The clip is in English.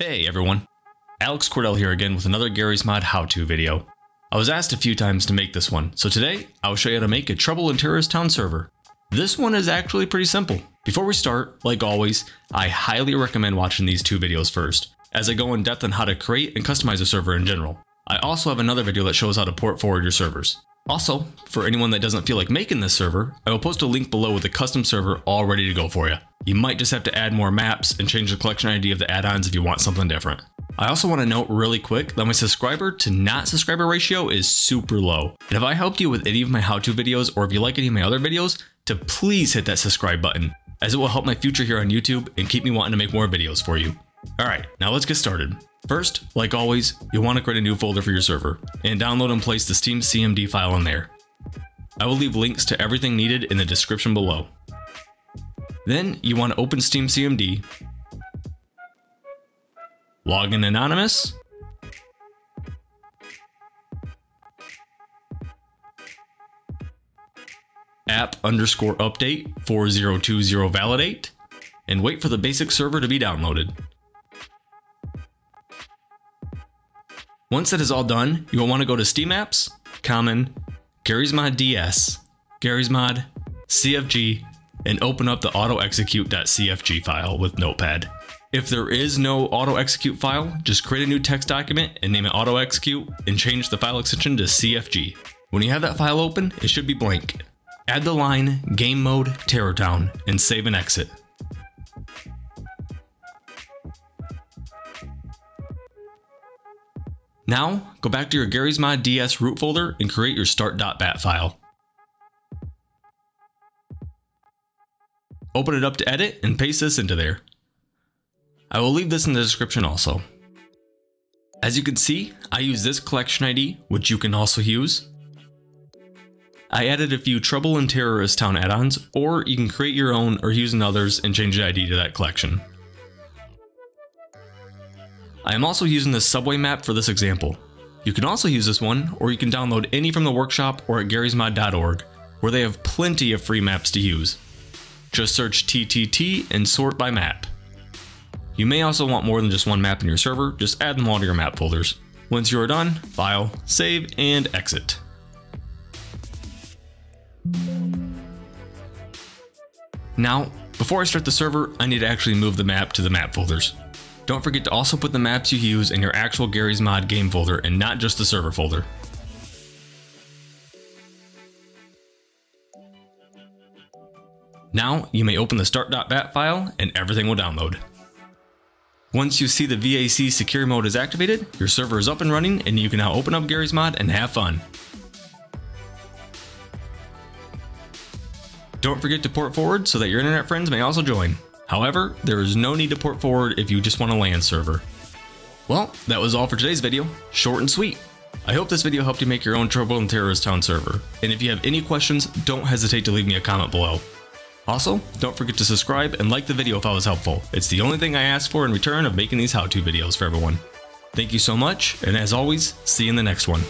Hey everyone, Alex Cordel here again with another Garry's Mod how-to video. I was asked a few times to make this one, so today I will show you how to make a Trouble in Terrorist Town server. This one is actually pretty simple. Before we start, like always, I highly recommend watching these two videos first, as I go in depth on how to create and customize a server in general. I also have another video that shows how to port forward your servers. Also, for anyone that doesn't feel like making this server, I will post a link below with a custom server all ready to go for you. You might just have to add more maps and change the collection ID of the add-ons if you want something different. I also want to note really quick that my subscriber to not subscriber ratio is super low. And if I helped you with any of my how-to videos or if you like any of my other videos, to please hit that subscribe button, as it will help my future here on YouTube and keep me wanting to make more videos for you. Alright, now let's get started. First, like always, you'll want to create a new folder for your server, and download and place the SteamCMD file in there. I will leave links to everything needed in the description below. Then you want to open SteamCMD, log in anonymous, app underscore update 4020 validate, and wait for the basic server to be downloaded. Once that is all done, you will want to go to Steam Apps, Common, Garry's Mod DS, Garry's Mod, CFG, and open up the autoexecute.cfg file with Notepad. If there is no auto execute file, just create a new text document and name it auto execute and change the file extension to CFG. When you have that file open, it should be blank. Add the line game mode Terror Town and save and exit. Now, go back to your Garry's Mod DS root folder and create your start.bat file. Open it up to edit and paste this into there. I will leave this in the description also. As you can see, I use this collection ID, which you can also use. I added a few Trouble in Terrorist Town add-ons, or you can create your own or use another's and change the ID to that collection. I am also using the subway map for this example. You can also use this one, or you can download any from the workshop or at garysmod.org, where they have plenty of free maps to use. Just search TTT and sort by map. You may also want more than just one map in your server, just add them all to your map folders. Once you are done, file, save, and exit. Now, before I start the server, I need to actually move the map to the map folders. Don't forget to also put the maps you use in your actual Garry's Mod game folder and not just the server folder. Now, you may open the start.bat file and everything will download. Once you see the VAC secure mode is activated, your server is up and running and you can now open up Garry's Mod and have fun. Don't forget to port forward so that your internet friends may also join. However, there is no need to port forward if you just want a LAN server. Well, that was all for today's video, short and sweet. I hope this video helped you make your own Trouble in Terrorist Town server, and if you have any questions, don't hesitate to leave me a comment below. Also, don't forget to subscribe and like the video if I was helpful. It's the only thing I ask for in return of making these how-to videos for everyone. Thank you so much, and as always, see you in the next one.